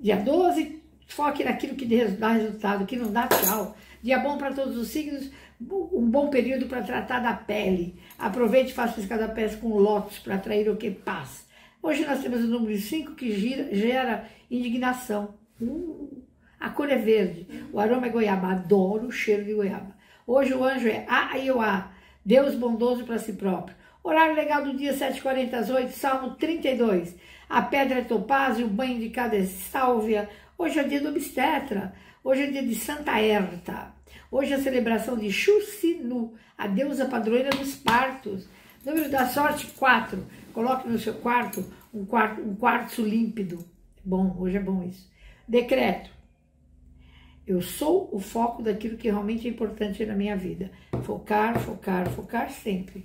Dia 12, foque naquilo que dá resultado, que não dá tchau. Dia bom para todos os signos, um bom período para tratar da pele. Aproveite e faça cada peça com lótus para atrair o que paz. Hoje nós temos o número 5 que gira, gera indignação. Uh, a cor é verde, o aroma é goiaba, adoro o cheiro de goiaba. Hoje o anjo é A-I-O-A, Deus bondoso para si próprio. Horário legal do dia 7h40 às 8 Salmo 32. A pedra é topázio, o banho indicado é sálvia. Hoje é dia do obstetra. Hoje é dia de Santa Herta. Hoje é a celebração de Xuxinu, a deusa padroeira dos partos. Número da sorte, 4. Coloque no seu quarto um, quarto, um quartzo límpido. Bom, hoje é bom isso. Decreto. Eu sou o foco daquilo que realmente é importante na minha vida. Focar, focar, focar sempre.